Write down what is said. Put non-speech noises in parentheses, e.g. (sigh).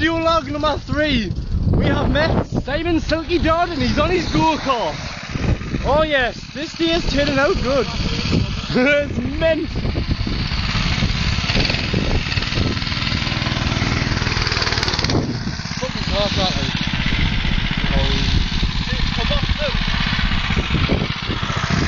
video log number three, we have met Simon Silky Dodd and he's on his go-kart. Oh yes, this day is turning out good. (laughs) it's mint.